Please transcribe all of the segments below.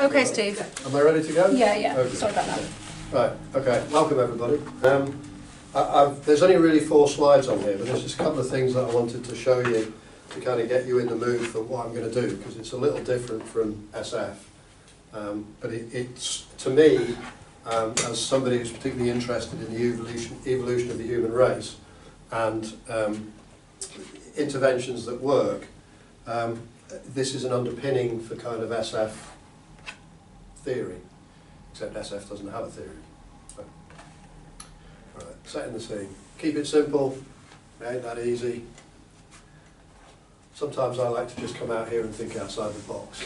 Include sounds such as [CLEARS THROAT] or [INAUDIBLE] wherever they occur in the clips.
Okay, Steve. Am I ready to go? Yeah, yeah, Okay. sorry about that. Right, okay, welcome everybody. Um, I, I've, there's only really four slides on here, but there's just a couple of things that I wanted to show you to kind of get you in the mood for what I'm going to do, because it's a little different from SF. Um, but it, it's, to me, um, as somebody who's particularly interested in the evolution, evolution of the human race and um, interventions that work, um, this is an underpinning for kind of SF theory, except SF doesn't have a theory. So, right, setting the scene. Keep it simple, it ain't that easy. Sometimes I like to just come out here and think outside the box.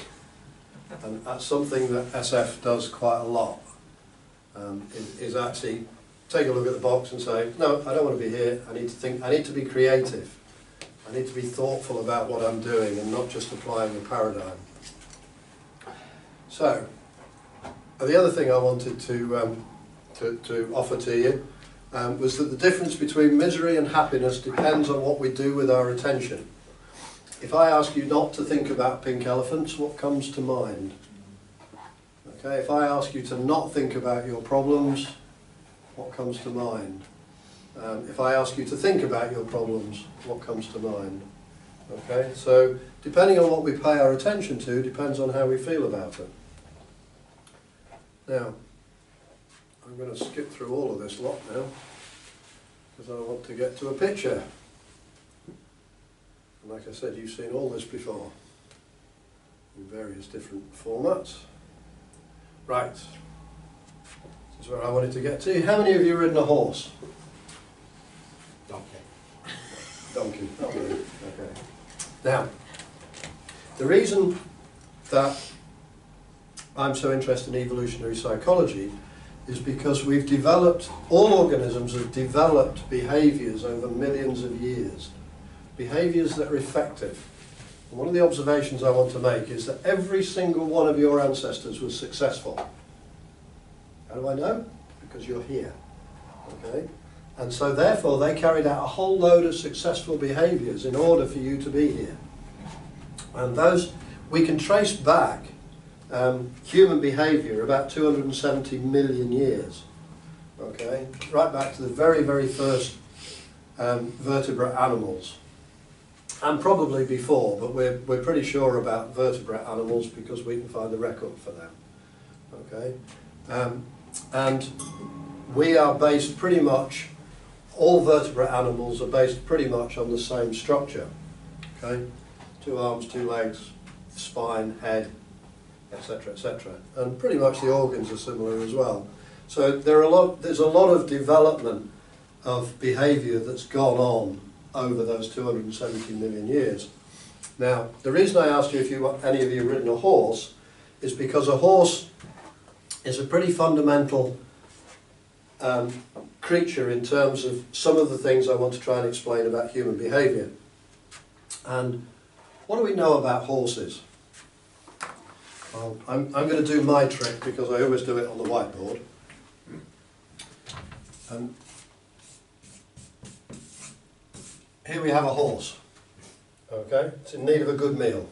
And that's something that SF does quite a lot, um, is, is actually take a look at the box and say, no, I don't want to be here, I need to think, I need to be creative. I need to be thoughtful about what I'm doing and not just applying a paradigm. So, the other thing I wanted to, um, to, to offer to you um, was that the difference between misery and happiness depends on what we do with our attention. If I ask you not to think about pink elephants, what comes to mind? Okay, if I ask you to not think about your problems, what comes to mind? Um, if I ask you to think about your problems, what comes to mind? Okay, so depending on what we pay our attention to depends on how we feel about it. Now, I'm going to skip through all of this lot now because I want to get to a picture. And like I said, you've seen all this before in various different formats. Right, this is where I wanted to get to. How many of you have ridden a horse? Donkey. Okay. okay. Now, the reason that I'm so interested in evolutionary psychology is because we've developed, all organisms have developed behaviours over millions of years, behaviours that are effective. And one of the observations I want to make is that every single one of your ancestors was successful. How do I know? Because you're here. Okay? And so therefore they carried out a whole load of successful behaviours in order for you to be here. And those, we can trace back um, human behaviour about 270 million years. Okay, right back to the very, very first um, vertebrate animals. And probably before, but we're, we're pretty sure about vertebrate animals because we can find the record for them. Okay, um, and we are based pretty much, all vertebrate animals are based pretty much on the same structure. Okay, two arms, two legs, spine, head, etc., etc. And pretty much the organs are similar as well. So there are a lot, there's a lot of development of behaviour that's gone on over those 270 million years. Now, the reason I asked you if you any of you have ridden a horse is because a horse is a pretty fundamental um, creature in terms of some of the things I want to try and explain about human behaviour. And what do we know about horses? Well, I'm, I'm going to do my trick because I always do it on the whiteboard. And here we have a horse. Okay, it's in need of a good meal.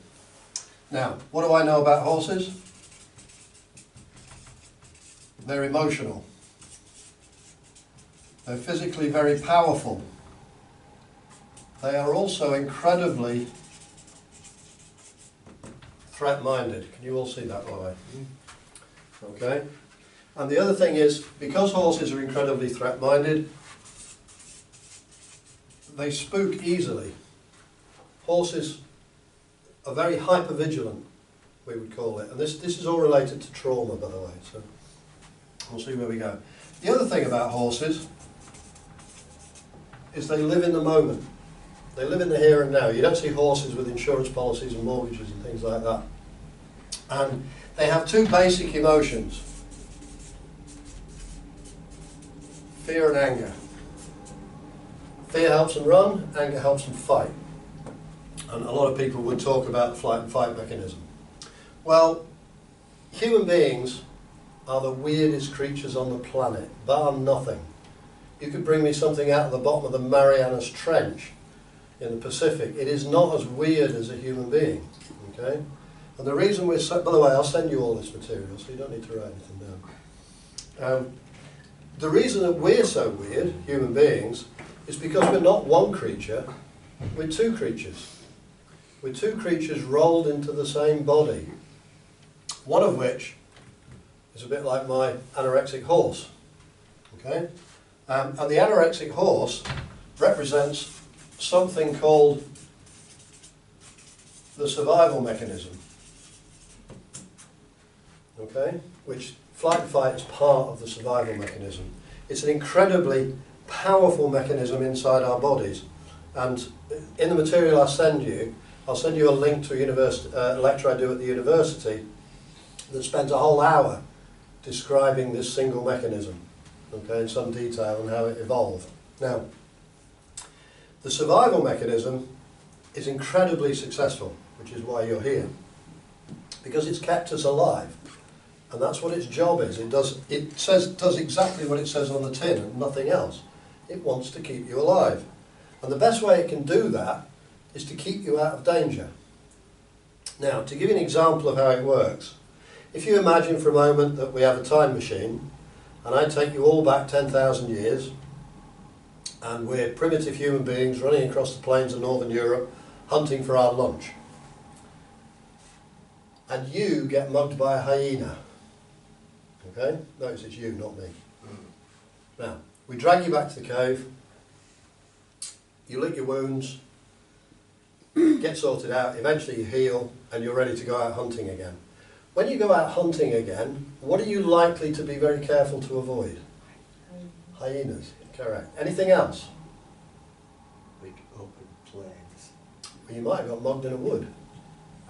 Now, what do I know about horses? They're emotional. They're physically very powerful. They are also incredibly threat-minded. Can you all see that by the way? Okay. And the other thing is, because horses are incredibly threat-minded, they spook easily. Horses are very hyper-vigilant, we would call it. And this, this is all related to trauma, by the way, so we'll see where we go. The other thing about horses is they live in the moment. They live in the here and now. You don't see horses with insurance policies and mortgages and things like that. And they have two basic emotions. Fear and anger. Fear helps them run, anger helps them fight. And a lot of people would talk about the flight and fight mechanism. Well, human beings are the weirdest creatures on the planet, bar nothing. You could bring me something out of the bottom of the Marianas Trench in the Pacific. It is not as weird as a human being. Okay? And the reason we're so, by the way, I'll send you all this material, so you don't need to write anything down. Um, the reason that we're so weird, human beings, is because we're not one creature, we're two creatures. We're two creatures rolled into the same body, one of which is a bit like my anorexic horse. Okay? Um, and the anorexic horse represents something called the survival mechanism. Okay? Which flight and fight is part of the survival mechanism. It's an incredibly powerful mechanism inside our bodies. And in the material I send you, I'll send you a link to a university, uh, lecture I do at the university that spends a whole hour describing this single mechanism, okay, in some detail and how it evolved. Now, the survival mechanism is incredibly successful, which is why you're here, because it's kept us alive. And that's what its job is. It does, it says, does exactly what it says on the tin and nothing else. It wants to keep you alive. And the best way it can do that is to keep you out of danger. Now, to give you an example of how it works, if you imagine for a moment that we have a time machine, and I take you all back 10,000 years, and we're primitive human beings running across the plains of northern Europe, hunting for our lunch. And you get mugged by a hyena. Okay? Notice it's you, not me. Now, we drag you back to the cave, you lick your wounds, [CLEARS THROAT] get sorted out, eventually you heal, and you're ready to go out hunting again. When you go out hunting again, what are you likely to be very careful to avoid? Hyenas, correct. Anything else? Big open plains. Well, you might have got mugged in a wood.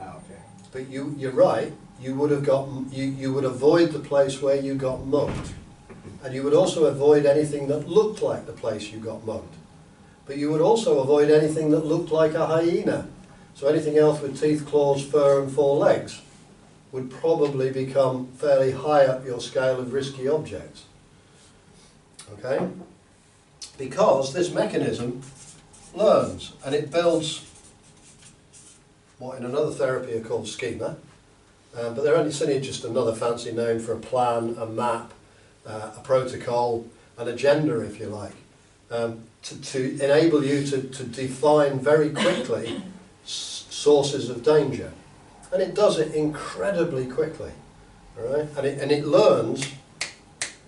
Ah, okay. But you, you're right, you would have got, you, you would avoid the place where you got mugged. And you would also avoid anything that looked like the place you got mugged. But you would also avoid anything that looked like a hyena. So anything else with teeth, claws, fur and four legs would probably become fairly high up your scale of risky objects. Okay? Because this mechanism learns and it builds what in another therapy are called schema, um, but they're only simply just another fancy name for a plan, a map, uh, a protocol, an agenda, if you like, um, to, to enable you to, to define very quickly sources of danger. And it does it incredibly quickly, all right? And it, and it learns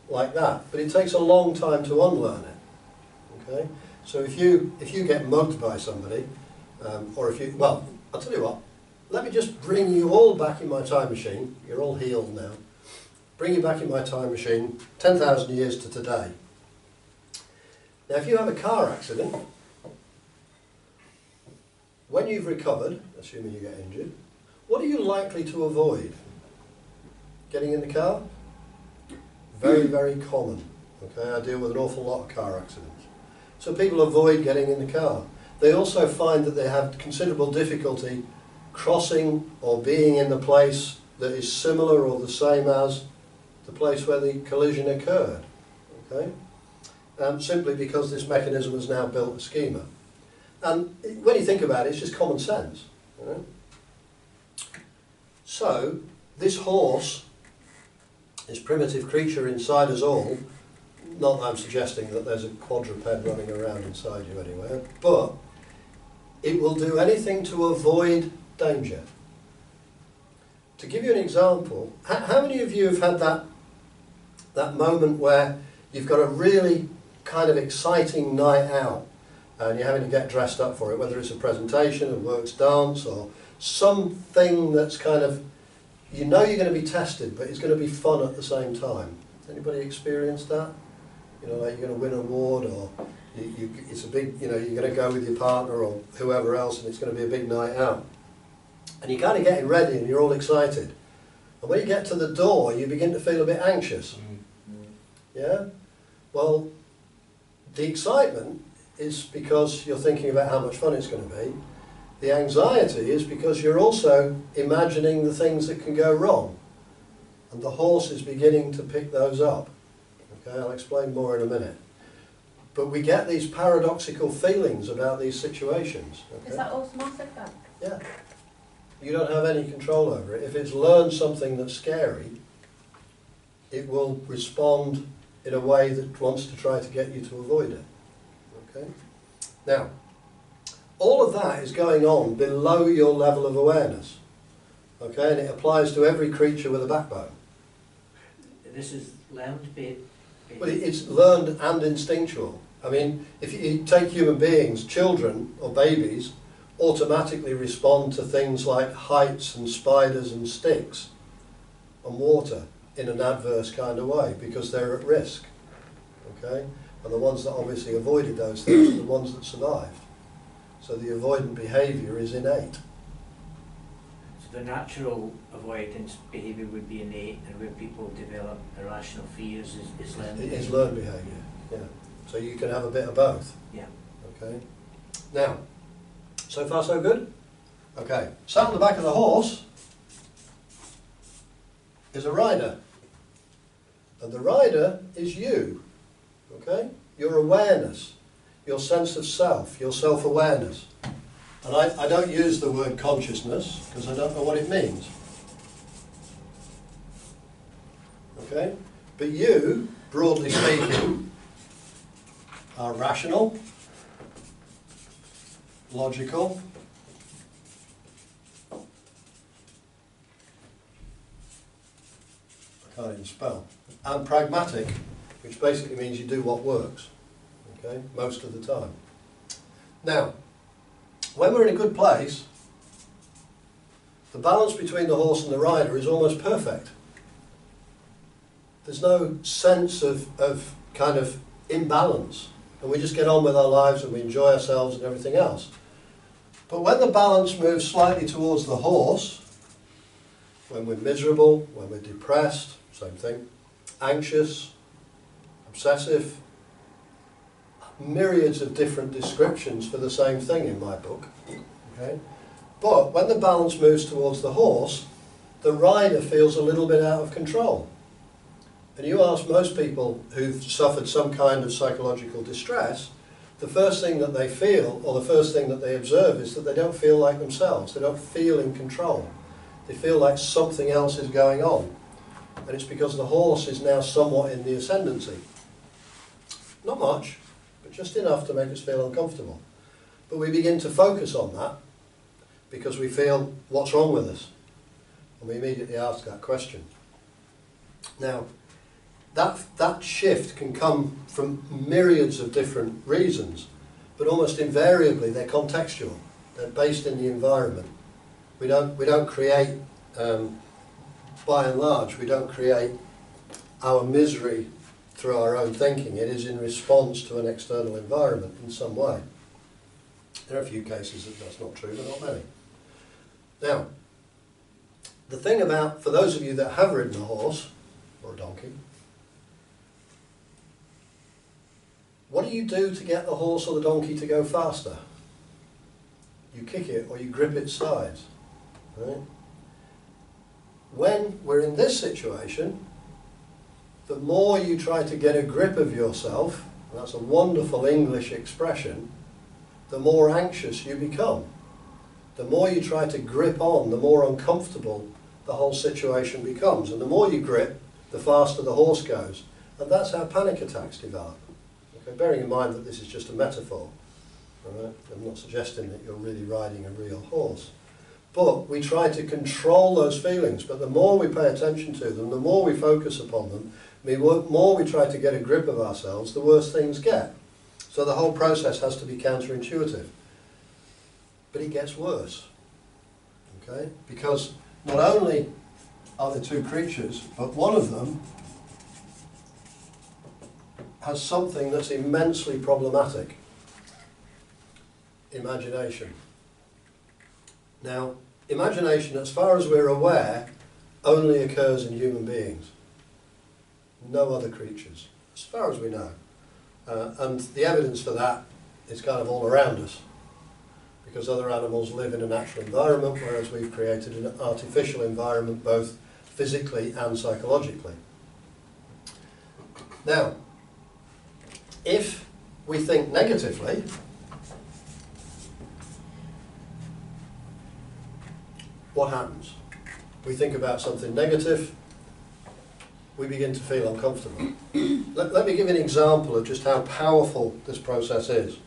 like that, but it takes a long time to unlearn it, okay? So if you, if you get mugged by somebody, um, or if you, well, I'll tell you what, let me just bring you all back in my time machine. You're all healed now. Bring you back in my time machine, 10,000 years to today. Now, if you have a car accident, when you've recovered, assuming you get injured, what are you likely to avoid? Getting in the car? Very, very common. Okay, I deal with an awful lot of car accidents. So people avoid getting in the car. They also find that they have considerable difficulty crossing or being in the place that is similar or the same as the place where the collision occurred. Okay? Um, simply because this mechanism has now built a schema. And when you think about it, it's just common sense. So, this horse, this primitive creature inside us all, not that I'm suggesting that there's a quadruped running around inside you anywhere, but it will do anything to avoid danger. To give you an example, how, many of you have had that, that moment where you've got a really kind of exciting night out and you're having to get dressed up for it, whether it's a presentation, a works dance, or something that's kind of, you know you're going to be tested, but it's going to be fun at the same time. Anybody experienced that? You know, like you're going to win an award, or you, you, it's a big, you know, you're going to go with your partner or whoever else, and it's going to be a big night out. And you're kind of getting ready, and you're all excited. And when you get to the door, you begin to feel a bit anxious. Mm. Yeah? Well, the excitement is because you're thinking about how much fun it's going to be. The anxiety is because you're also imagining the things that can go wrong. And the horse is beginning to pick those up. Okay, I'll explain more in a minute. But we get these paradoxical feelings about these situations. Okay? Is that automatic then? Yeah. you don't have any control over it. If it's learned something that's scary, it will respond in a way that wants to try to get you to avoid it. Okay? Now, all of that is going on below your level of awareness. Okay, and it applies to every creature with a backbone. This is learned be. It- it's learned and instinctual. I mean, if you- you take human beings, children or babies automatically respond to things like heights and spiders and sticks and water in an adverse kind of way because they're at risk. Okay? And the ones that obviously avoided those things are the ones that survived. So the avoidant behaviour is innate. The natural avoidance behaviour would be innate, and where people develop irrational fears is, is learned. It is learned behaviour, yeah. So you can have a bit of both. Yeah. Okay. Now, so far so good? Okay. Sat on the back of the horse is a rider. And the rider is you. Okay? Your awareness, your sense of self, your self awareness. And I, I don't use the word consciousness because I don't know what it means. Okay? But you, broadly speaking, are rational, logical, I can't even spell, and pragmatic, which basically means you do what works, okay, most of the time. Now, when we're in a good place, the balance between the horse and the rider is almost perfect. There's no sense of, of kind of imbalance, and we just get on with our lives and we enjoy ourselves and everything else. But when the balance moves slightly towards the horse, when we're miserable, when we're depressed, same thing, anxious, obsessive, myriads of different descriptions for the same thing in my book. Okay? But when the balance moves towards the horse, the rider feels a little bit out of control. And you ask most people who've suffered some kind of psychological distress, the first thing that they feel, or the first thing that they observe, is that they don't feel like themselves. They don't feel in control. They feel like something else is going on. And it's because the horse is now somewhat in the ascendancy. Not much, but just enough to make us feel uncomfortable. But we begin to focus on that because we feel, what's wrong with us? And we immediately ask that question. Now, that, that shift can come from myriads of different reasons, but almost invariably they're contextual. They're based in the environment. We don't, we don't create, um, by and large, we don't create our misery through our own thinking. It is in response to an external environment in some way. There are a few cases that that's not true, but not many. Now, the thing about, for those of you that have ridden a horse, or a donkey, what do you do to get the horse or the donkey to go faster? You kick it or you grip its sides. Right? When we're in this situation, the more you try to get a grip of yourself, that's a wonderful English expression, the more anxious you become. The more you try to grip on, the more uncomfortable the whole situation becomes. And the more you grip, the faster the horse goes. And that's how panic attacks develop. Okay, bearing in mind that this is just a metaphor. right? I'm not suggesting that you're really riding a real horse. But we try to control those feelings. But the more we pay attention to them, the more we focus upon them, the more we try to get a grip of ourselves, the worse things get. So the whole process has to be counterintuitive. But it gets worse. Okay? Because not only are there two creatures, but one of them has something that's immensely problematic imagination. Now, imagination, as far as we're aware, only occurs in human beings, no other creatures, as far as we know. Uh, and the evidence for that is kind of all around us, because other animals live in a natural environment, whereas we've created an artificial environment both physically and psychologically. Now, if we think negatively, what happens? We think about something negative, we begin to feel uncomfortable. let, let me give an example of just how powerful this process is.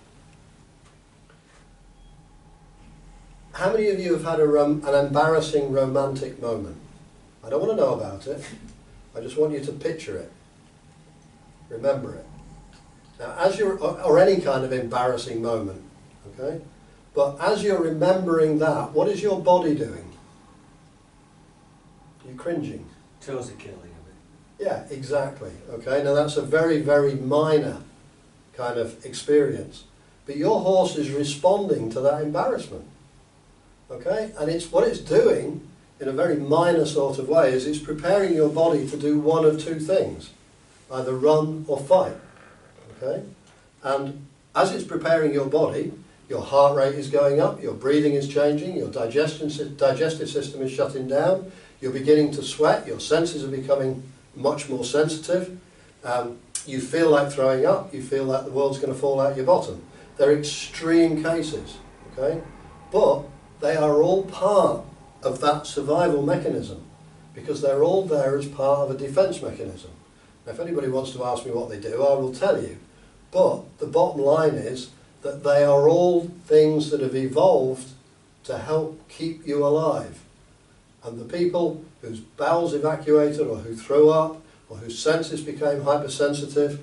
How many of you have had a rom- an embarrassing romantic moment? I don't want to know about it. I just want you to picture it. Remember it. Now, as you're, or, or any kind of embarrassing moment, okay? But as you're remembering that, what is your body doing? You're cringing. Chose the killing. Yeah, exactly. Okay, now that's a very, very minor kind of experience. But your horse is responding to that embarrassment. Okay, and it's what it's doing in a very minor sort of way is it's preparing your body to do one of two things either run or fight. Okay, and as it's preparing your body, your heart rate is going up, your breathing is changing, your digestion, digestive system is shutting down, you're beginning to sweat, your senses are becoming much more sensitive, um, you feel like throwing up, you feel like the world's going to fall out your bottom. They're extreme cases, okay? But they are all part of that survival mechanism because they're all there as part of a defence mechanism. Now, if anybody wants to ask me what they do, I will tell you. But the bottom line is that they are all things that have evolved to help keep you alive. And the people whose bowels evacuated or who threw up or whose senses became hypersensitive,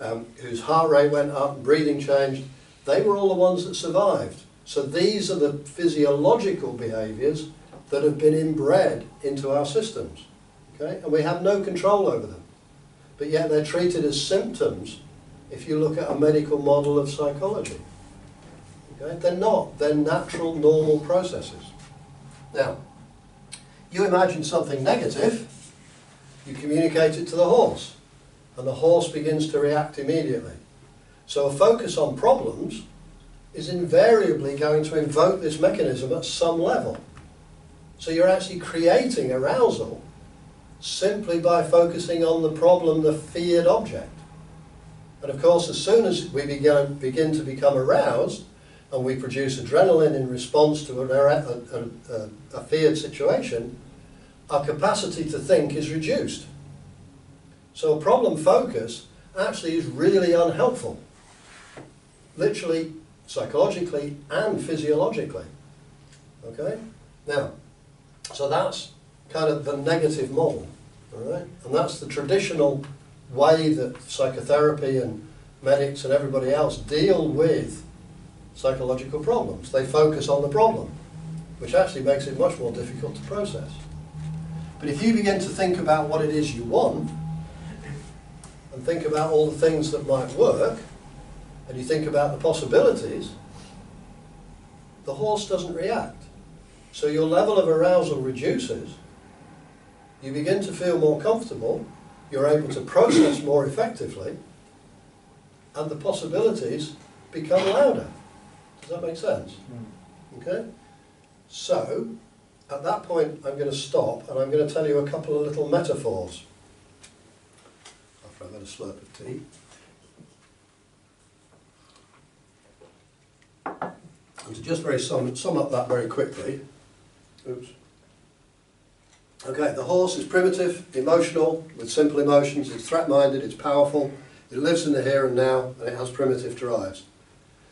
um, whose heart rate went up and breathing changed, they were all the ones that survived. So these are the physiological behaviours that have been inbred into our systems. Okay? And we have no control over them. But yet they're treated as symptoms if you look at a medical model of psychology. Okay? They're not. They're natural, normal processes. Now, you imagine something negative, you communicate it to the horse, and the horse begins to react immediately. So a focus on problems is invariably going to invoke this mechanism at some level. So you're actually creating arousal simply by focusing on the problem, the feared object. And of course, as soon as we begin, begin to become aroused and we produce adrenaline in response to a, a, a, a feared situation, our capacity to think is reduced. So problem focus actually is really unhelpful, literally, psychologically, and physiologically. Okay? Now, so that's kind of the negative model, all right? And that's the traditional way that psychotherapy and medics and everybody else deal with psychological problems. They focus on the problem, which actually makes it much more difficult to process. But if you begin to think about what it is you want, and think about all the things that might work, and you think about the possibilities, the horse doesn't react. So your level of arousal reduces, you begin to feel more comfortable, you're able to process more effectively, and the possibilities become louder. Does that make sense? Hmm. Okay? So, at that point, I'm going to stop and I'm going to tell you a couple of little metaphors. After I've had a slurp of tea. And to just very sum, sum up that very quickly. Oops. Okay, the horse is primitive, emotional, with simple emotions, it's threat-minded, it's powerful, it lives in the here and now, and it has primitive drives.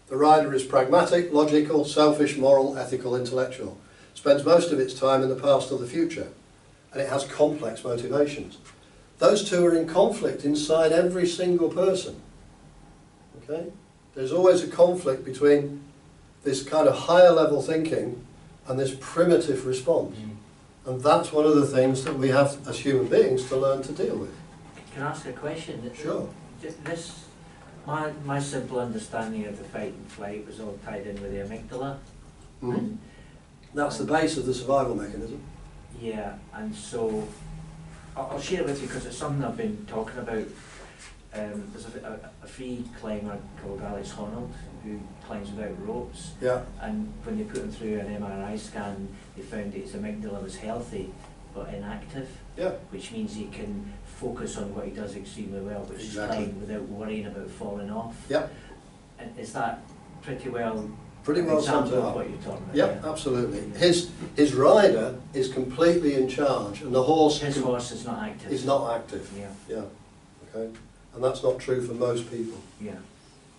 The rider is pragmatic, logical, selfish, moral, ethical, intellectual. Spends most of its time in the past or the future, and it has complex motivations. Those two are in conflict inside every single person. Okay? There's always a conflict between this kind of higher level thinking and this primitive response. Mm. And that's one of the things that we have as human beings to learn to deal with. Can I ask a question? Sure. This, my, my simple understanding of the fight and flight was all tied in with the amygdala. Mm-hmm. And, That's the base of the survival mechanism. yeah, and so, I'll, I'll share it with you because it's something I've been talking about. Um, there's a, a, a free climber called Alex Honnold who climbs without ropes. Yeah. And when they put him through an MRI scan, they found that his amygdala was healthy but inactive, Yeah. which means he can focus on what he does extremely well, which Exactly. is climb without worrying about falling off. Yep. And is that pretty well pretty well sums example it up. what you're talking about. Yep, yeah. absolutely. His, his rider is completely in charge and the horse His can- horse is not active. is not active. Yeah, Yeah, okay. And that's not true for most people. yeah.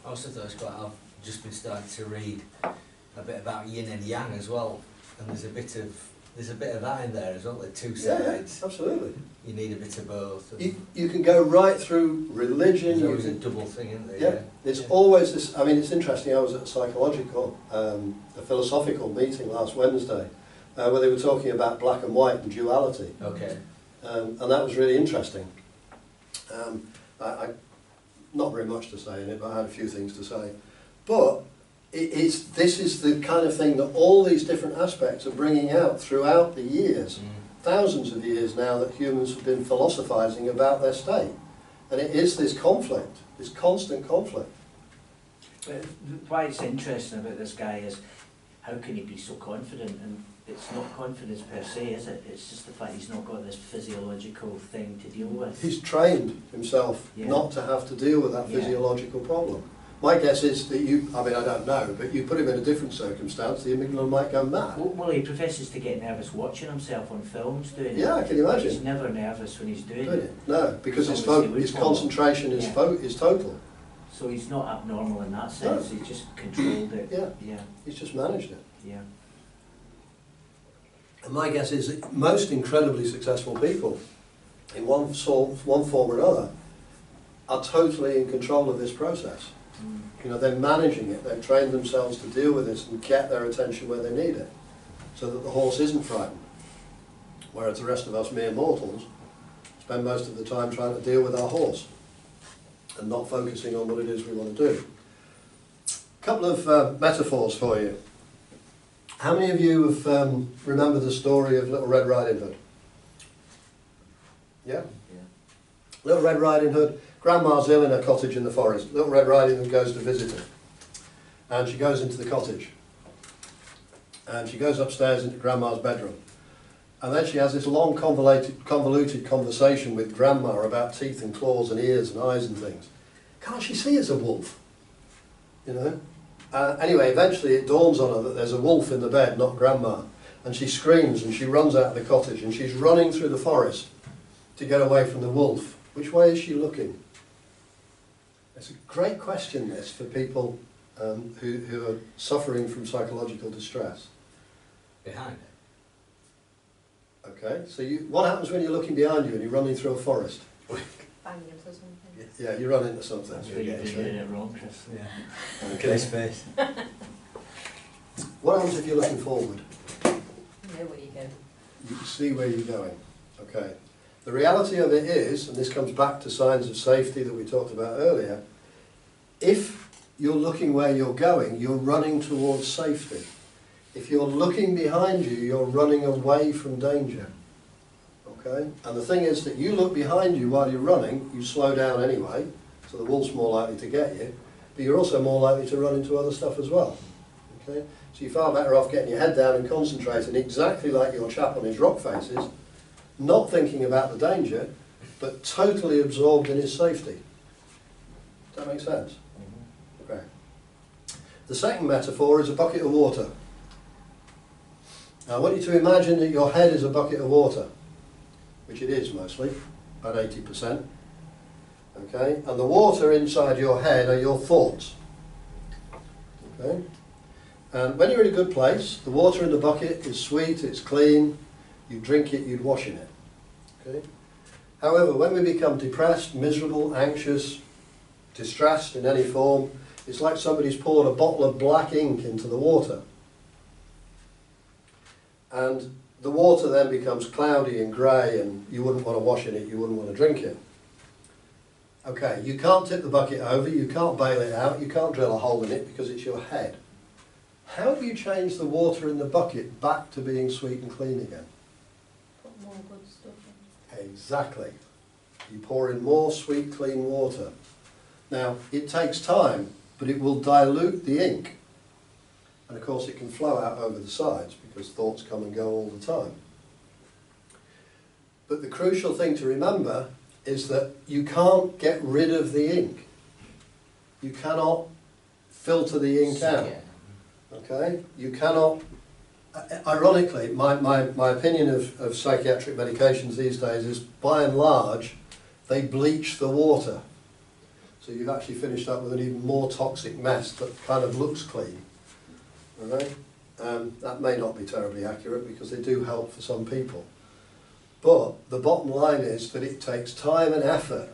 I also thought it's quite, I've just been starting to read a bit about yin and yang as well, and there's a bit of, there's a bit of that in there as well, the two Yeah, yeah, sides. absolutely. You need a bit of both. You, you can go right through religion. There's always a double thing, isn't there? Yeah, it's always this. I mean, it's interesting. I was at a psychological, um, a philosophical meeting last Wednesday, uh, where they were talking about black and white and duality, Okay. um, and that was really interesting. Um, I, I, not very much to say in it, but I had a few things to say. But it's this is the kind of thing that all these different aspects are bringing out throughout the years Mm. thousands of years now that humans have been philosophizing about their state. And it is this conflict, this constant conflict. But why it's interesting about this guy is how can he be so confident? And it's not confidence per se, is it? It's just the fact he's not got this physiological thing to deal with. He's trained himself Yeah. not to have to deal with that Yeah. physiological problem. My guess is that you, I mean, I don't know, but you put him in a different circumstance, the amygdala might go mad. Well, well, he professes to get nervous watching himself on films doing it. Yeah, I can imagine. He's never nervous when he's doing Don't it. you? No, because his, his concentration is, Yeah. is total. So he's not abnormal in that sense, he's just controlled it. [CLEARS THROAT] Yeah. Yeah, He's just managed it. yeah. And my guess is that most incredibly successful people, in one, sort, one form or another, are totally in control of this process. You know, they're managing it, they've trained themselves to deal with this and get their attention where they need it, so that the horse isn't frightened. Whereas the rest of us mere mortals spend most of the time trying to deal with our horse and not focusing on what it is we want to do. A couple of uh, metaphors for you. How many of you have um, remember the story of Little Red Riding Hood? Yeah? Yeah. Little Red Riding Hood, Grandma's ill in her cottage in the forest. Little Red Riding Hood goes to visit her. And she goes into the cottage. And she goes upstairs into Grandma's bedroom. And then she has this long convoluted, convoluted conversation with Grandma about teeth and claws and ears and eyes and things. Can't she see it's a wolf? You know? Uh, anyway, eventually it dawns on her that there's a wolf in the bed, not Grandma. And she screams and she runs out of the cottage and she's running through the forest to get away from the wolf. Which way is she looking? It's a great question, this, for people um, who, who are suffering from psychological distress. Behind it. Okay, so you, what happens when you're looking behind you and you're running through a forest? Bang into something. Yeah, you run into something. That's where you've been doing it wrong, Chris. Yeah. Okay. space. [LAUGHS] What happens if you're looking forward? You know where you go. You can see where you're going. Okay. The reality of it is, and this comes back to signs of safety that we talked about earlier, if you're looking where you're going, you're running towards safety. If you're looking behind you, you're running away from danger. Okay? And the thing is that you look behind you while you're running, you slow down anyway, so the wolf's more likely to get you, but you're also more likely to run into other stuff as well. Okay? So you're far better off getting your head down and concentrating exactly like your chap on his rock faces, not thinking about the danger, but totally absorbed in his safety. Does that make sense? The second metaphor is a bucket of water. Now I want you to imagine that your head is a bucket of water, which it is mostly, about 80%. Okay, and the water inside your head are your thoughts. Okay, and when you're in a good place, the water in the bucket is sweet, it's clean, you drink it, you'd wash in it. Okay? However, when we become depressed, miserable, anxious, distressed in any form, it's like somebody's poured a bottle of black ink into the water. And the water then becomes cloudy and grey and you wouldn't want to wash in it, you wouldn't want to drink it. Okay, you can't tip the bucket over, you can't bail it out, you can't drill a hole in it because it's your head. How do you change the water in the bucket back to being sweet and clean again? Put more good stuff in. Exactly. You pour in more sweet, clean water. Now, it takes time, but it will dilute the ink. And of course, it can flow out over the sides because thoughts come and go all the time. But the crucial thing to remember is that you can't get rid of the ink. You cannot filter the ink out. Okay? You cannot, ironically, my, my, my opinion of, of psychiatric medications these days is by and large, they bleach the water. So you've actually finished up with an even more toxic mess that kind of looks clean. Alright? Um, that may not be terribly accurate because they do help for some people. But the bottom line is that it takes time and effort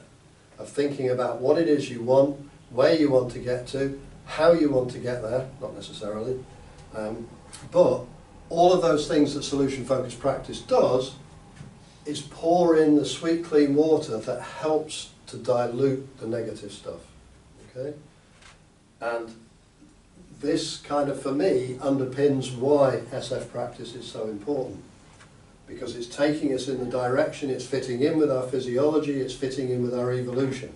of thinking about what it is you want, where you want to get to, how you want to get there, not necessarily. Um, but all of those things that solution focused practice does is pour in the sweet clean water that helps to dilute the negative stuff. Okay? And this kind of, for me, underpins why SF practice is so important. Because it's taking us in the direction, it's fitting in with our physiology, it's fitting in with our evolution.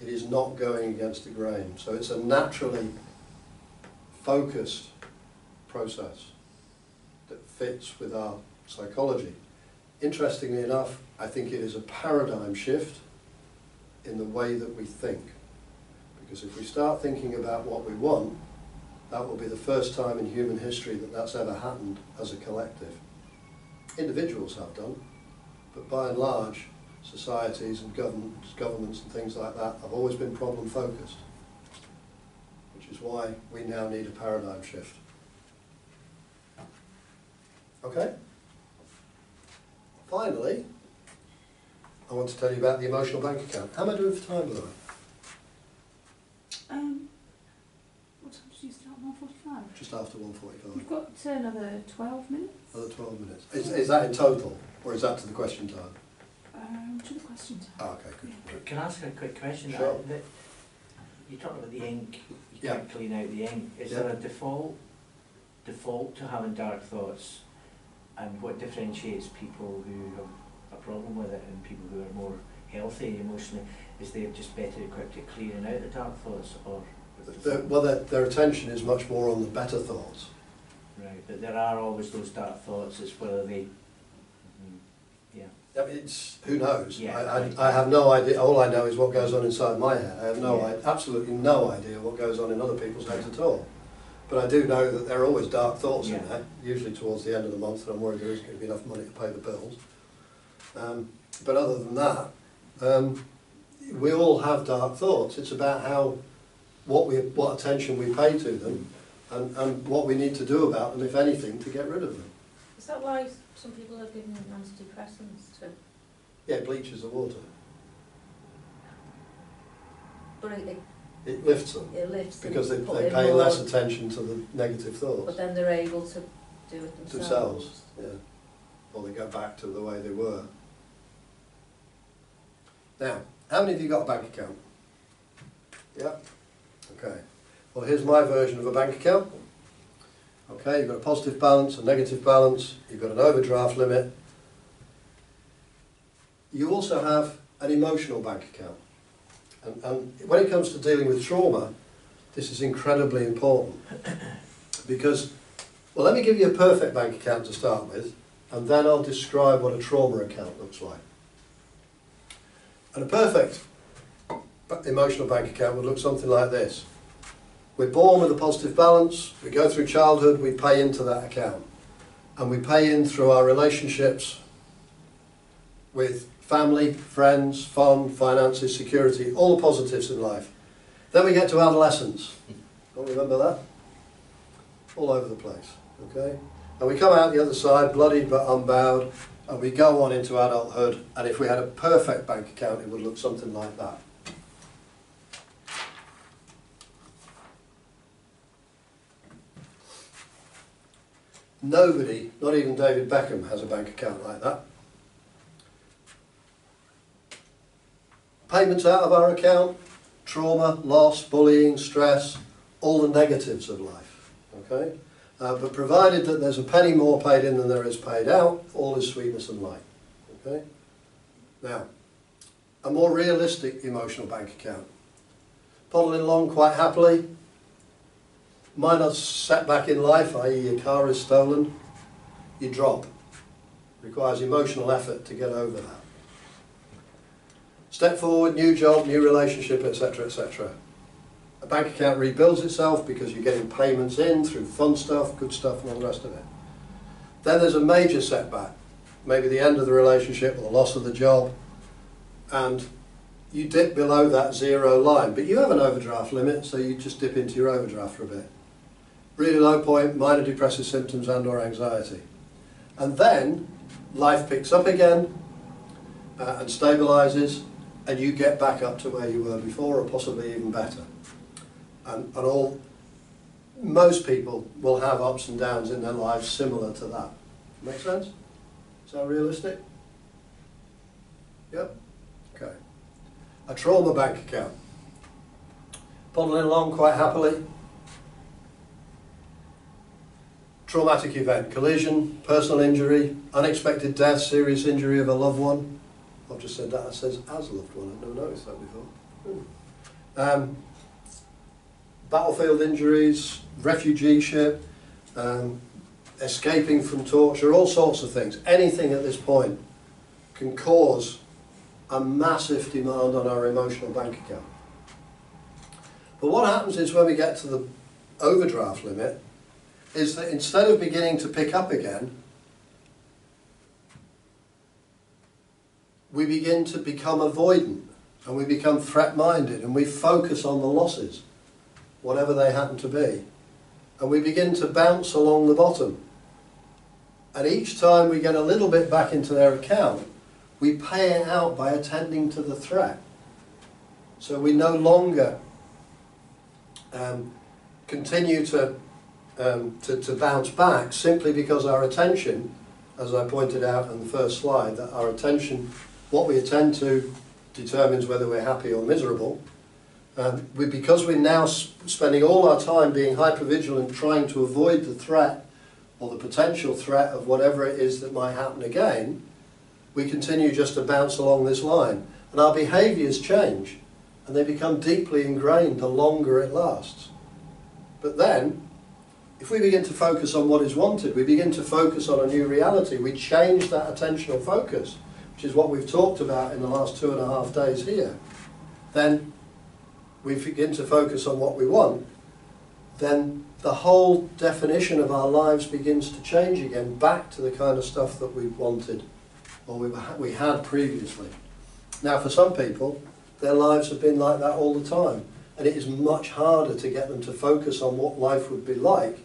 It is not going against the grain. So it's a naturally focused process that fits with our psychology. Interestingly enough, I think it is a paradigm shift in the way that we think. Because if we start thinking about what we want, that will be the first time in human history that that's ever happened as a collective. Individuals have done, but by and large, societies and governments, governments and things like that have always been problem focused. Which is why we now need a paradigm shift. Okay? Finally, I want to tell you about the emotional bank account. How am I doing for time, by the way? Um, what time did you start? One forty-five. Just after one forty-five. We've got uh, another twelve minutes. Another twelve minutes. Is, is that in total, or is that to the question time? Um, to the question time. Ah, okay, good. Can I ask a quick question? Sure. Uh, the- You talked about the ink, you Yeah. can't clean out the ink. Is Yeah. there a default, default to having dark thoughts? And what differentiates people who have a problem with it and people who are more healthy emotionally? Is they're just better equipped at clearing out the dark thoughts or? The- Well, their, their attention is much more on the better thoughts. Right, but there are always those dark thoughts, it's whether they, mm, yeah. I mean, it's, who knows? Yeah. I, I, I have no idea, all I know is what goes on inside my head. I have no, Yeah. I, absolutely no idea what goes on in other people's heads at all. But I do know that there are always dark thoughts in Yeah. there, usually towards the end of the month, and I'm worried there isn't going to be enough money to pay the bills. Um, but other than that, um, we all have dark thoughts. It's about how, what we, what attention we pay to them, and, and what we need to do about them, if anything, to get rid of them. Is that why some people are given antidepressants to, Yeah, it bleaches the water. but it, it- It lifts them. it lifts them, Because they, they pay less attention to the negative thoughts. But then they're able to do it themselves. themselves, yeah. Or they go back to the way they were. Now, how many of you got a bank account? Yeah? Okay. Well, here's my version of a bank account. Okay, you've got a positive balance, a negative balance, you've got an overdraft limit. You also have an emotional bank account. And, and when it comes to dealing with trauma, this is incredibly important. [COUGHS] Because, well, let me give you a perfect bank account to start with, and then I'll describe what a trauma account looks like. And a perfect emotional bank account would look something like this. We're born with a positive balance, we go through childhood, we pay into that account. And we pay in through our relationships with family, friends, fun, finances, security, all the positives in life. Then we get to adolescence. Don't remember that? All over the place, okay? And we come out the other side, bloodied but unbowed, and we go on into adulthood, and if we had a perfect bank account, it would look something like that. Nobody, not even David Beckham, has a bank account like that. Payments out of our account, trauma, loss, bullying, stress, all the negatives of life. Okay? Uh, but provided that there's a penny more paid in than there is paid out, all is sweetness and light. Okay? Now, a more realistic emotional bank account. Plodding along quite happily. Minor setback in life, i.e. your car is stolen, you drop. Requires emotional effort to get over that. Step forward, new job, new relationship, etc., etc. A bank account rebuilds itself because you're getting payments in through fun stuff, good stuff and all the rest of it. Then there's a major setback, maybe the end of the relationship or the loss of the job, and you dip below that zero line, but you have an overdraft limit, so you just dip into your overdraft for a bit. Really low point, minor depressive symptoms and or anxiety. And then life picks up again uh, and stabilises and you get back up to where you were before or possibly even better. And, and all, most people will have ups and downs in their lives similar to that. Make sense? Sound realistic? Yep. Okay. A trauma bank account. Pulling along quite happily. Traumatic event, collision, personal injury, unexpected death, serious injury of a loved one. I've just said that, it says as a loved one, I've never noticed that before. Hmm. Um, battlefield injuries, refugee ship, um, escaping from torture, all sorts of things. Anything at this point can cause a massive demand on our emotional bank account. But what happens is when we get to the overdraft limit, is that instead of beginning to pick up again, we begin to become avoidant and we become threat minded and we focus on the losses, whatever they happen to be. And we begin to bounce along the bottom. And each time we get a little bit back into their account, we pay it out by attending to the threat. So we no longer um, continue to, um, to, to bounce back simply because our attention, as I pointed out in the first slide, that our attention what we attend to determines whether we're happy or miserable. Um, we, because we're now spending all our time being hypervigilant, trying to avoid the threat or the potential threat of whatever it is that might happen again, we continue just to bounce along this line. And our behaviours change, and they become deeply ingrained the longer it lasts. But then, if we begin to focus on what is wanted, we begin to focus on a new reality, we change that attentional focus which is what we've talked about in the last two and a half days here, then we begin to focus on what we want, then the whole definition of our lives begins to change again back to the kind of stuff that we wanted or we, we had previously. Now for some people, their lives have been like that all the time and it is much harder to get them to focus on what life would be like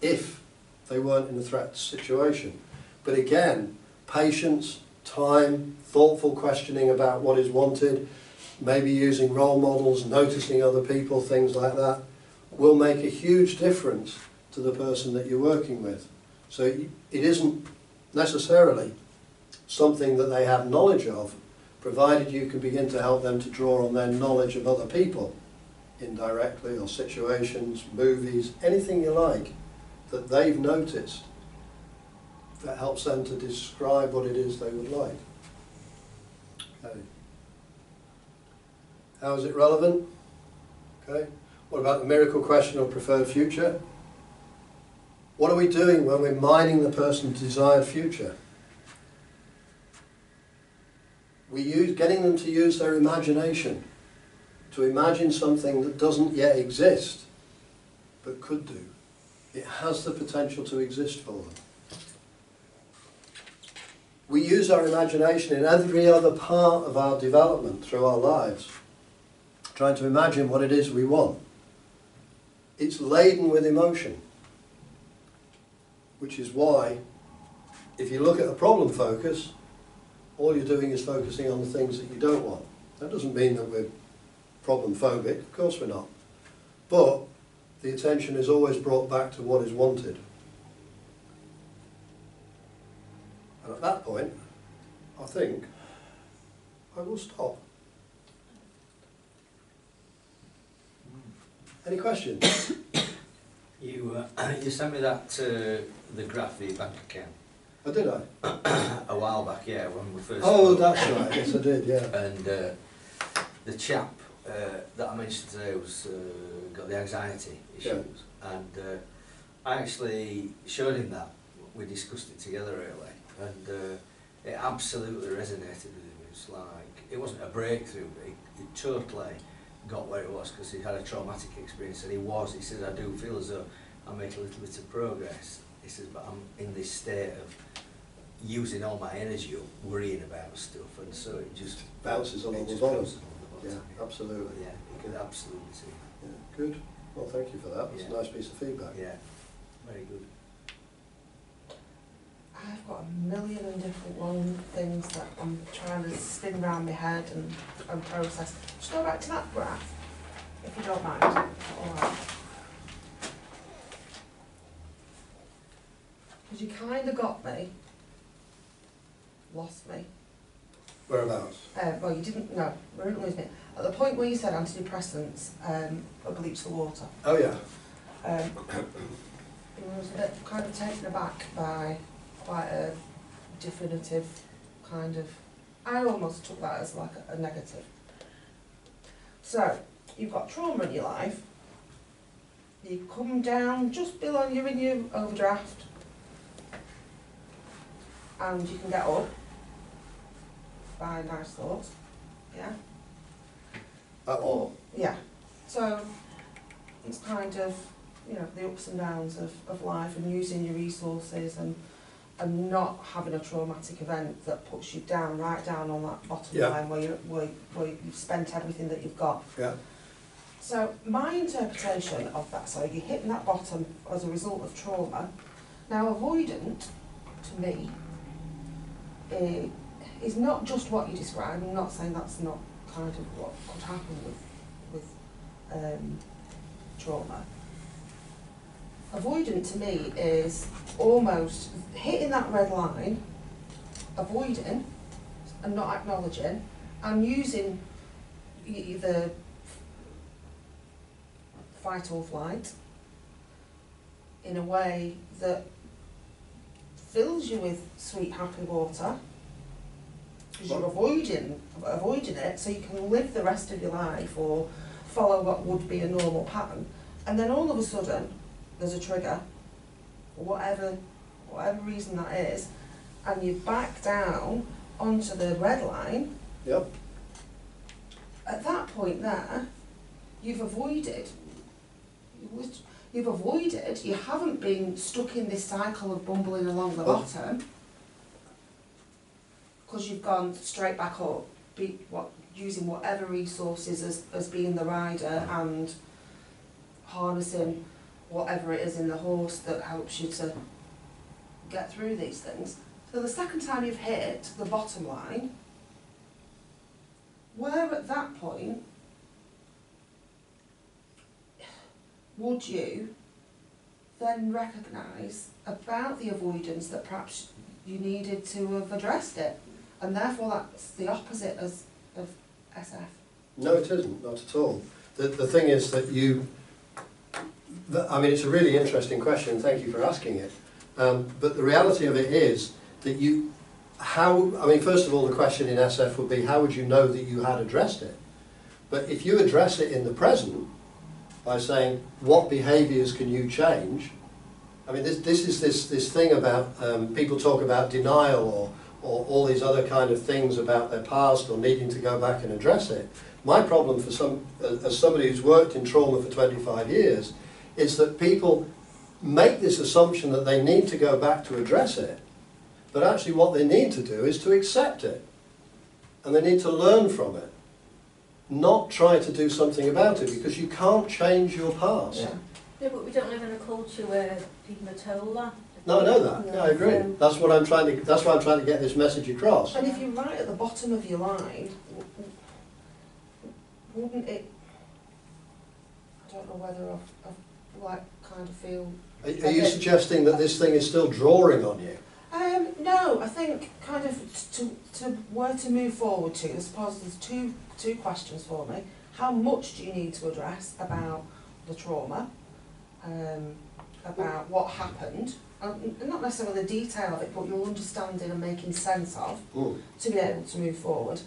if they weren't in a threat situation. But again, patience, time, thoughtful questioning about what is wanted, maybe using role models, noticing other people, things like that, will make a huge difference to the person that you're working with. So it isn't necessarily something that they have knowledge of, provided you can begin to help them to draw on their knowledge of other people, indirectly or situations, movies, anything you like, that they've noticed that helps them to describe what it is they would like. Okay. How is it relevant? Okay. What about the miracle question of preferred future? What are we doing when we're mining the person's desired future? We use getting them to use their imagination to imagine something that doesn't yet exist but could do. It has the potential to exist for them we use our imagination in every other part of our development through our lives, trying to imagine what it is we want. It's laden with emotion, which is why, if you look at a problem focus, all you're doing is focusing on the things that you don't want. That doesn't mean that we're problem phobic, of course we're not. But the attention is always brought back to what is wanted. And at that point, I think I will stop. Any questions? [COUGHS] You, uh, [COUGHS] you sent me that, uh, the graph for your bank account Oh, did I? [COUGHS] a while back, yeah, when we first Oh, spoke. that's right. Yes, I did. Yeah. And uh, the chap uh, that I mentioned today was uh, got the anxiety issues, and uh, I actually showed him that. We discussed it together really, and uh, it absolutely resonated with him. It's like it wasn't a breakthrough, but it, it totally got where he was because he had a traumatic experience and he was, he says, I do feel as though I make a little bit of progress. He says, but I'm in this state of using all my energy up, worrying about stuff and so it just Bounces it the bottom. bounces along the Yeah, absolutely. Yeah, you could absolutely see. Yeah, good. Well, thank you for that. It's a nice piece of feedback. Yeah, very good. I've got a million and different one things that I'm trying to spin round my head and, and process. Just go back to that graph, if you don't mind. Alright. Because you kind of got me, lost me. Whereabouts? Uh, well, you didn't, no, we didn't lose me. At the point where you said antidepressants, um, bleach the water, Oh, yeah. um, [COUGHS] I was a bit kind of taken aback by quite a definitive kind of, I almost took that as like a, a negative. So, you've got trauma in your life, you come down just below, you're in your overdraft, and you can get up by nice thoughts, yeah? At all. Yeah, so it's kind of, you know, the ups and downs of, of life and using your resources and, and not having a traumatic event that puts you down, right down on that bottom Yeah. line where you where, where you've spent everything that you've got. Yeah. So my interpretation of that, so you're hitting that bottom as a result of trauma. Now avoidant, to me, eh, is not just what you describe. I'm not saying that's not kind of what could happen with with um, trauma. Avoidant to me is almost hitting that red line, avoiding and not acknowledging, and using either fight or flight in a way that fills you with sweet happy water. Because you're avoiding avoiding it so you can live the rest of your life or follow what would be a normal pattern. And then all of a sudden there's a trigger whatever whatever reason that is and you back down onto the red line Yep. at that point there, you've avoided, you've- you've avoided, you haven't been stuck in this cycle of bumbling along the Oh. bottom, because you've gone straight back up, be, what, using whatever resources as, as being the rider mm. and harnessing whatever it is in the horse that helps you to get through these things. So the second time you've hit the bottom line, where at that point would you then recognise about the avoidance that perhaps you needed to have addressed it? And therefore that's the opposite as, of SF. No, it isn't, not at all. The, the thing is that you, I mean, it's a really interesting question, thank you for asking it. Um, but the reality of it is that you, how, I mean, first of all, the question in SF would be, how would you know that you had addressed it? But if you address it in the present by saying, what behaviours can you change? I mean, this, this is this, this thing about, um, people talk about denial or, or all these other kind of things about their past or needing to go back and address it. My problem for some, as somebody who's worked in trauma for 25 years, is that people make this assumption that they need to go back to address it, but actually what they need to do is to accept it. And they need to learn from it, not try to do something about it, because you can't change your past. Yeah. Yeah, but we don't live in a culture where people are told that. No, I know that. Yeah, I agree. Um, That's what I'm trying to. That's why I'm trying to get this message across. And if you're right at the bottom of your line, w- w- wouldn't it, I don't know whether I've, I've like kind of feel Are, are you suggesting that this thing is still drawing on you? Um, no, I think kind of to, to where to move forward to, I suppose there's two, two questions for me. How much do you need to address about the trauma, um, about what happened, and not necessarily the detail of it, but your understanding and making sense of, Hmm. to be able to move forward.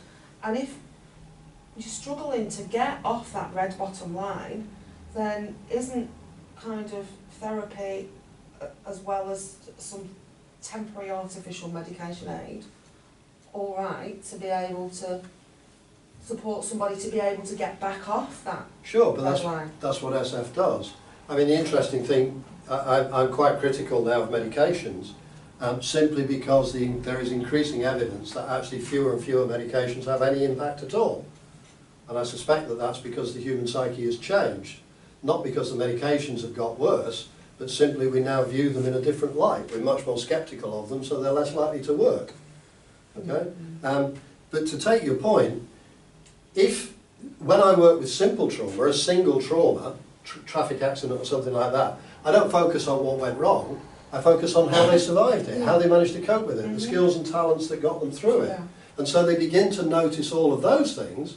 And if you're struggling to get off that red bottom line, then isn't kind of therapy uh, as well as some temporary artificial medication aid all right to be able to support somebody to be able to get back off that Sure, but that's, line. that's what SF does. I mean, the interesting thing, I, I'm quite critical now of medications, um, simply because the, there is increasing evidence that actually fewer and fewer medications have any impact at all. And I suspect that that's because the human psyche has changed, not because the medications have got worse, but simply we now view them in a different light. We're much more sceptical of them, so they're less likely to work. Okay? Um, but to take your point, if when I work with simple trauma, a single trauma, tr- traffic accident or something like that, I don't focus on what went wrong. I focus on how they survived it, how they managed to cope with it, the Mhm. skills and talents that got them through it. Yeah. And so they begin to notice all of those things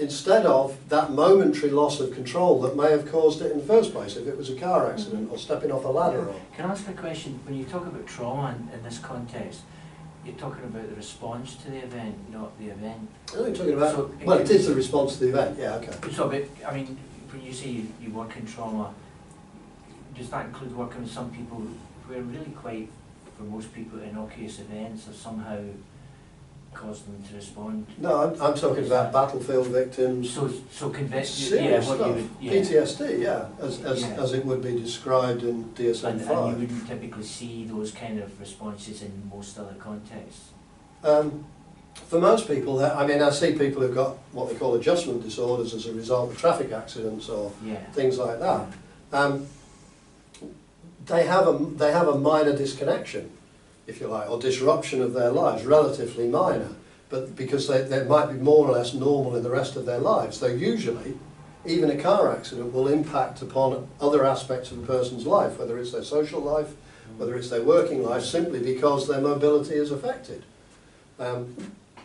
instead of that momentary loss of control that may have caused it in the first place, if it was a car accident mm-hmm. or stepping off a ladder or. Can I ask a question? When you talk about trauma in, in this context, you're talking about the response to the event, not the event. I know you're talking about, So- well, it is the response to the event, yeah, okay. So, but, I mean, when you say you, you work in trauma, does that include working with some people who are really quite, for most people, innocuous events have somehow caused them to respond? No, I'm, I'm talking about battlefield victims, So, so convince, yeah, serious what stuff, you would, yeah. PTSD, yeah, as, as, Yeah. as it would be described in And, and you wouldn't typically see those kind of responses in most other contexts. Um, for most people, that- I mean, I see people who've got what they call adjustment disorders as a result of traffic accidents or Yeah. things like that. Um, they have a they have a minor disconnection, if you like, or disruption of their lives, relatively minor, but because they, they might be more or less normal in the rest of their lives. Though usually, even a car accident will impact upon other aspects of a person's life, whether it's their social life, whether it's their working life, simply because their mobility is affected. Um,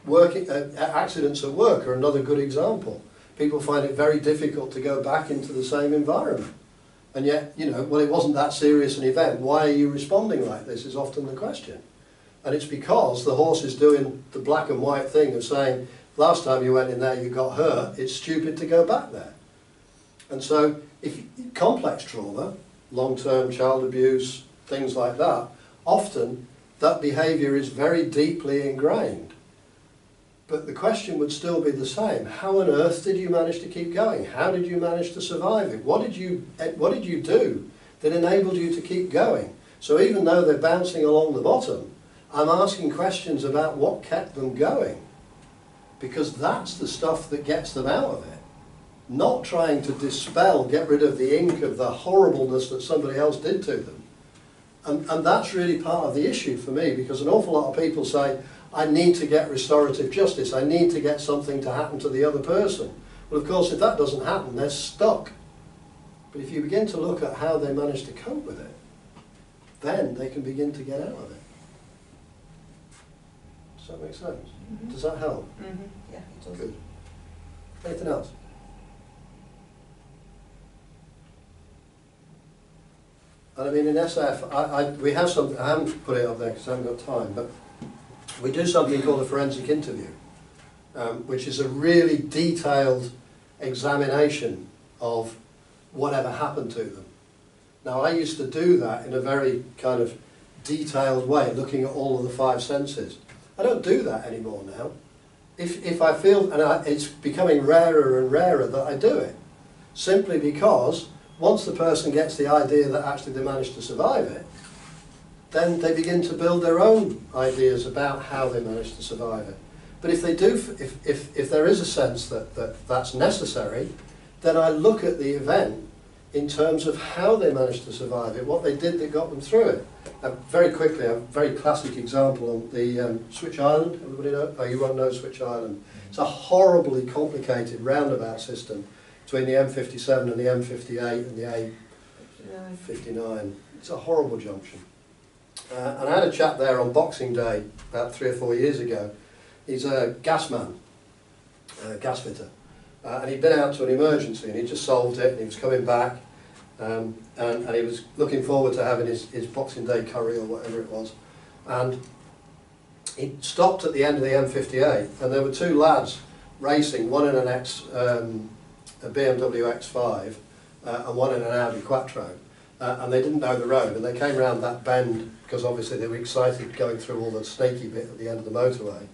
working, uh, accidents at work are another good example. People find it very difficult to go back into the same environment. And yet, you know, well, it wasn't that serious an event. Why are you responding like this is often the question. And it's because the horse is doing the black and white thing of saying, last time you went in there, you got hurt. It's stupid to go back there. And so, if complex trauma, long-term child abuse, things like that, often that behaviour is very deeply ingrained. But the question would still be the same. How on earth did you manage to keep going? How did you manage to survive it? What did you, eh, what did you do that enabled you to keep going? So even though they're bouncing along the bottom, I'm asking questions about what kept them going. Because that's the stuff that gets them out of it. Not trying to dispel, get rid of the ink of the horribleness that somebody else did to them. And, and that's really part of the issue for me because an awful lot of people say, I need to get restorative justice, I need to get something to happen to the other person. Well, of course, if that doesn't happen, they're stuck. But if you begin to look at how they manage to cope with it, then they can begin to get out of it. Does that make sense? Mhm. Does that help? Mhm. Yeah, it does. Good. Anything else? And I mean, in SF, I, I, we have something, I haven't put it up there because I haven't got time, but we do something called a forensic interview, um, which is a really detailed examination of whatever happened to them. Now, I used to do that in a very kind of detailed way, looking at all of the five senses. I don't do that anymore now. If, if I feel, and I, it's becoming rarer and rarer that I do it, simply because once the person gets the idea that actually they managed to survive it, then they begin to build their own ideas about how they managed to survive it. But if they do, if, if, if there is a sense that, that that's necessary, then I look at the event in terms of how they managed to survive it, what they did that got them through it. Uh, very quickly, a very classic example on the um, Switch Island. Everybody know? Oh, you won't know Switch Island. It's a horribly complicated roundabout system between the M57 and the M58 and the A59. It's a horrible junction. Uh, and I had a chap there on Boxing Day about three or four years ago. He's a gas man, a gas fitter. Uh, and he'd been out to an emergency and he just solved it and he was coming back um, and, and he was looking forward to having his, his Boxing Day curry or whatever it was. And he stopped at the end of the M58 and there were two lads racing, one in an X, um, a BMW X5 uh, and one in an Audi Quattro. Uh, and they didn't know the road and they came round that bend because obviously they were excited going through all the snaky bit at the end of the motorway.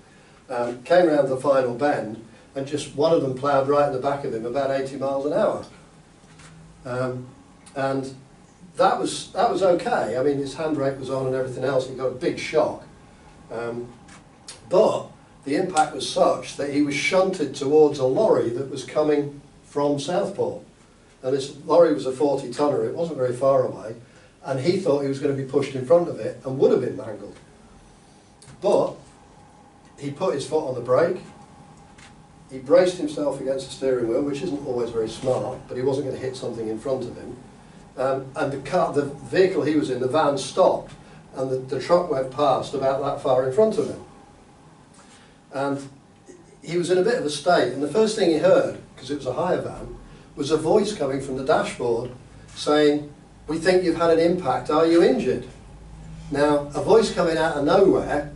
Um, came round the final bend and just one of them ploughed right in the back of him about 80 miles an hour. Um, and that was, that was okay. I mean, his handbrake was on and everything else. He got a big shock. Um, but the impact was such that he was shunted towards a lorry that was coming from Southport. And this lorry was a 40 tonner, it wasn't very far away, and he thought he was going to be pushed in front of it and would have been mangled. But he put his foot on the brake, he braced himself against the steering wheel, which isn't always very smart, but he wasn't going to hit something in front of him. Um, and the car, the vehicle he was in, the van stopped, and the, the truck went past about that far in front of him. And he was in a bit of a state, and the first thing he heard, because it was a hire van, was a voice coming from the dashboard saying, "We think you've had an impact. Are you injured?" Now, a voice coming out of nowhere,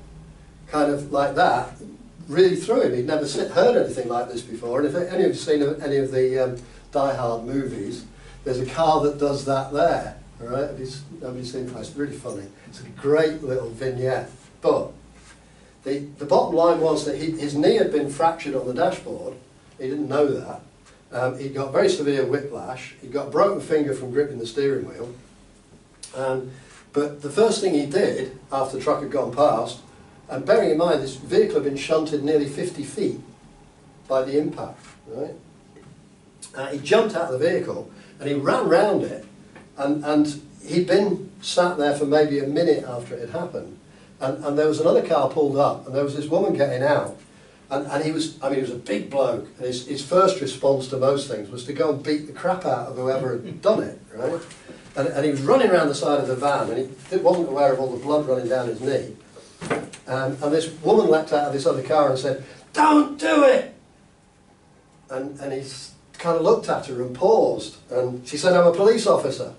kind of like that, really threw him. He'd never heard anything like this before. And if any of you've seen any of the um, Die Hard movies, there's a car that does that there. All right, have you, have you seen that? It's really funny. It's a great little vignette. But the, the bottom line was that he, his knee had been fractured on the dashboard. He didn't know that. Um, he got very severe whiplash. He got a broken finger from gripping the steering wheel. Um, but the first thing he did after the truck had gone past, and bearing in mind this vehicle had been shunted nearly 50 feet by the impact, right? Uh, he jumped out of the vehicle and he ran round it, and, and he'd been sat there for maybe a minute after it had happened. And, and there was another car pulled up, and there was this woman getting out. And, and he was, I mean, he was a big bloke, and his, his first response to most things was to go and beat the crap out of whoever had [LAUGHS] done it, right? And, and he was running around the side of the van, and he wasn't aware of all the blood running down his knee. Um, and this woman leapt out of this other car and said, Don't do it! And, and he kind of looked at her and paused, and she said, I'm a police officer.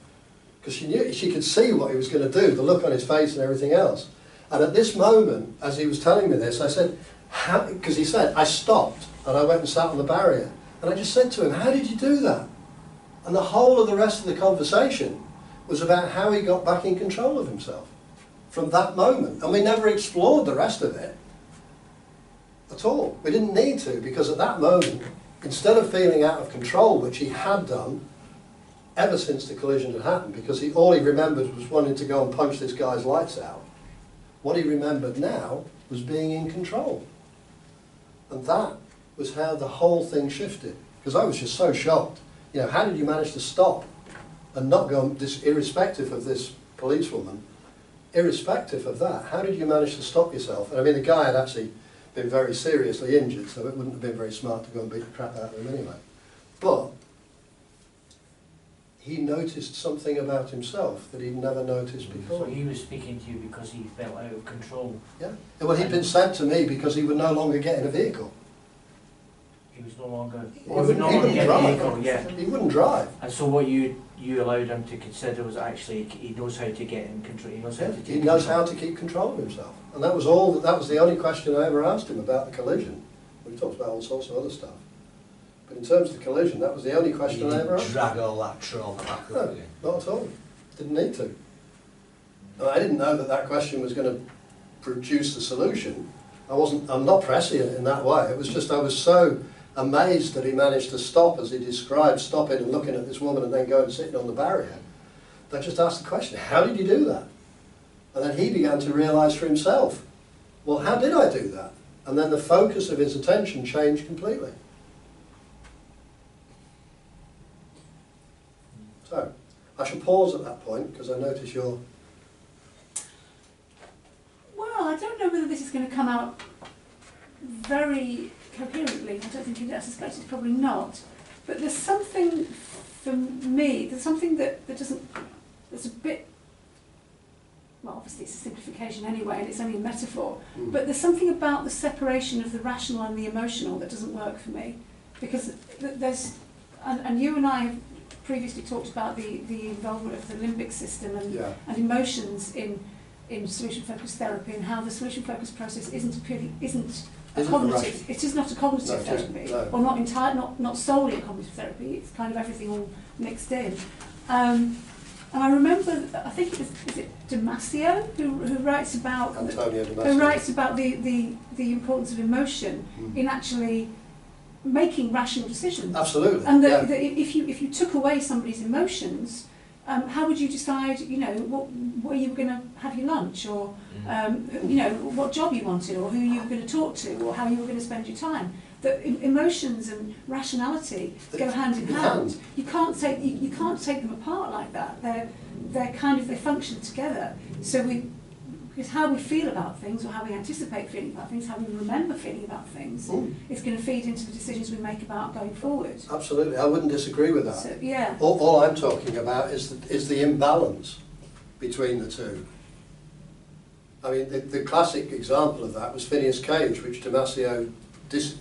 Because she knew, she could see what he was going to do, the look on his face and everything else. And at this moment, as he was telling me this, I said, because he said, I stopped and I went and sat on the barrier. And I just said to him, How did you do that? And the whole of the rest of the conversation was about how he got back in control of himself from that moment. And we never explored the rest of it at all. We didn't need to because at that moment, instead of feeling out of control, which he had done ever since the collision had happened, because he, all he remembered was wanting to go and punch this guy's lights out, what he remembered now was being in control. And that was how the whole thing shifted. Because I was just so shocked. You know, how did you manage to stop and not go, this, irrespective of this policewoman, irrespective of that, how did you manage to stop yourself? And I mean, the guy had actually been very seriously injured, so it wouldn't have been very smart to go and beat the crap out of him anyway. But he noticed something about himself that he'd never noticed So before. he was speaking to you because he felt out of control. Yeah. Well, he'd been sent to me because he would no longer get in a vehicle. He was no longer, He or would wouldn't- no he longer get drive. vehicle, yeah. He wouldn't drive. And so what you, you allowed him to consider was actually, he knows how to get in control, he knows how to He knows how to keep control of himself. And that was all, that was the only question I ever asked him about the collision. We talked about all sorts of other stuff. But in terms of the collision, that was the only You question I ever asked. drag all that trauma back No. up. Not at all. Didn't need to. And I didn't know that that question was going to produce the solution. I wasn't, I'm not prescient in that way. It was just I was so amazed that he managed to stop as he described, stopping and looking at this woman and then going and sitting on the barrier. I just asked the question, how did you do that? And then he began to realise for himself, well, how did I do that? And then the focus of his attention changed completely. So, I shall pause at that point because I notice you're Well, I don't know whether this is going to come out very coherently. I don't think it, I suspect it's probably not. But there's something for me, there's something that, that doesn't, that's a bit, well, obviously it's a simplification anyway, and it's only a metaphor. Hmm. But there's something about the separation of the rational and the emotional that doesn't work for me. Because there's, and, and you and I have previously talked about the, the involvement of the limbic system and, yeah. and emotions in, in solution focused therapy and how the solution focused process isn't a purely, isn't a Isn't cognitive, rational. it is not a cognitive No, therapy, no. or not entire, not, not solely a cognitive therapy, it's kind of everything all mixed in. Um, and I remember, I think it was, is it Damasio who, who writes about, Antonio who writes about the, the, the importance of emotion Mm. in actually making rational decisions. Absolutely. And yeah. that, that if you if you took away somebody's emotions, um, how would you decide, you know, what where you were going to have your lunch, or um, you know what job you wanted, or who you were going to talk to, or how you were going to spend your time? That emotions and rationality go hand in hand. You can't take you, you can't take them apart like that. They're they're kind of they function together. So we because how we feel about things, or how we anticipate feeling about things, how we remember feeling about things, Mm, is going to feed into the decisions we make about going forward. absolutely, I wouldn't disagree with that. So yeah. All, all I'm talking about is the, is the imbalance between the two. I mean, the, the classic example of that was Phineas Gage, which Damasio dis,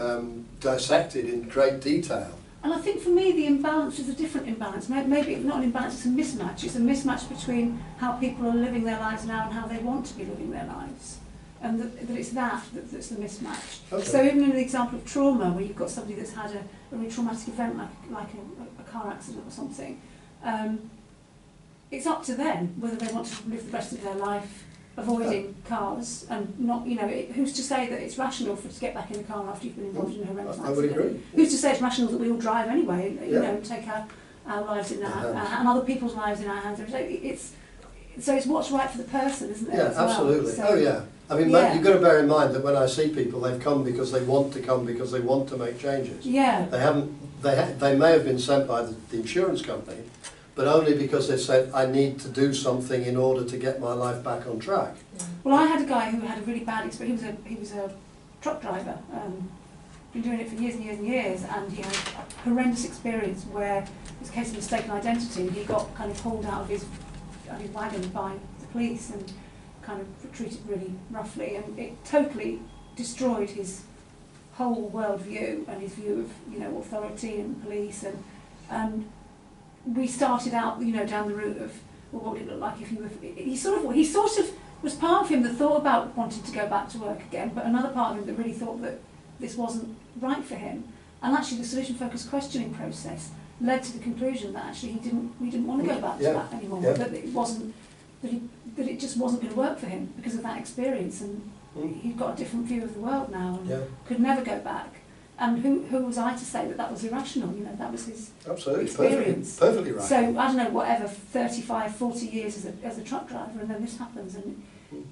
um, dissected in great detail. And I think for me the imbalance is a different imbalance. Maybe it's not an imbalance, it's a mismatch. It's a mismatch between how people are living their lives now and how they want to be living their lives. And that, that it's that, that that's the mismatch. Okay. So even in the example of trauma, where you've got somebody that's had a, a really traumatic event like, like a, a car accident or something, um, it's up to them whether they want to live the rest of their life avoiding cars and not, you know, it, who's to say that it's rational for to get back in the car after you've been involved in a horrendous I, I would accident? agree. Who's to say it's rational that we all drive anyway, you Yeah. know, take our, our lives in our, hands. and other people's lives in our hands. So it's, so it's what's right for the person, isn't it? Yeah, as well? absolutely. So- oh yeah. I mean, Yeah. you've got to bear in mind that when I see people, they've come because they want to come because they want to make changes. Yeah, They haven't. They ha- they may have been sent by the, the insurance company, but only because they said I need to do something in order to get my life back on track. Well, I had a guy who had a really bad experience. He was a he was a truck driver. Um, been doing it for years and years and years, and he had a horrendous experience where it was a case of mistaken identity. and He got kind of pulled out of his, of his wagon by the police and kind of treated really roughly, and it totally destroyed his whole worldview and his view of you know authority and police and and we started out you know down the route of well, what would it look like if you were he sort of he sort of was part of him that thought about wanting to go back to work again, but another part of him that really thought that this wasn't right for him. And actually, the solution focused questioning process led to the conclusion that actually he didn't, we didn't want to go back Yeah, to that anymore. yeah. That it wasn't, that, he, that it just wasn't going to work for him because of that experience, and Mm. he'd got a different view of the world now and Yeah, could never go back. And who, who was I to say that that was irrational? You know, that was his absolutely. Experience. perfectly right. so I don't know, whatever, 35, 40 years as a, as a truck driver, and then this happens, and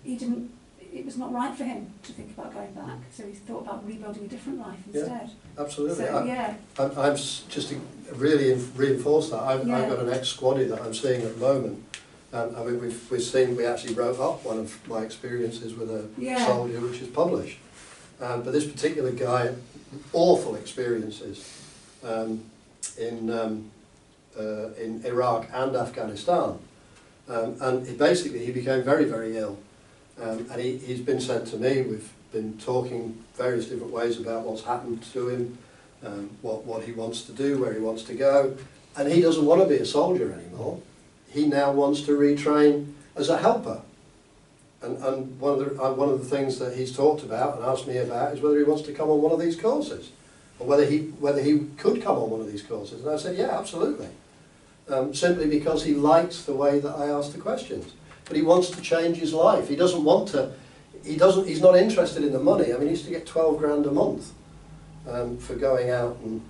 he didn't. It was not right for him to think about going back, so he thought about rebuilding a different life instead. Yeah, absolutely. So I, yeah, I'm, I'm just to really reinforce that. I've, Yeah. I've got an ex-squaddy that I'm seeing at the moment. Um, I mean, we've, we've seen, we actually wrote up one of my experiences with a Yeah. soldier, which is published. Um, but this particular guy, awful experiences um, in, um, uh, in Iraq and Afghanistan. Um, and he basically, he became very, very ill. Um, and he, he's been sent to me. We've been talking various different ways about what's happened to him, um, what, what he wants to do, where he wants to go. And he doesn't want to be a soldier anymore. He now wants to retrain as a helper. And, and one, of the, uh, one of the things that he's talked about and asked me about is whether he wants to come on one of these courses. Or whether he, whether he could come on one of these courses. And I said, yeah, absolutely. Um, simply because he likes the way that I ask the questions. But he wants to change his life. He doesn't want to, he doesn't, he's not interested in the money. I mean, he used to get 12 grand a month um, for going out and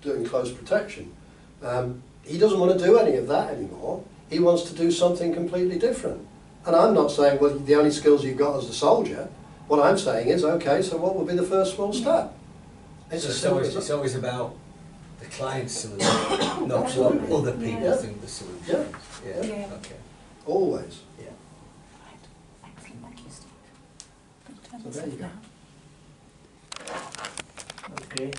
doing close protection. Um, he doesn't want to do any of that anymore. He wants to do something completely different. And I'm not saying, well, the only skills you've got as a soldier. What I'm saying is, okay, so what would be the first small mm. step? It's So it's always, it's always about the client's solution, not what other people Yeah. think the solution is. Yeah, Yeah. okay. Always. Yeah. excellent, thank you, Steve. So there you go. That's great.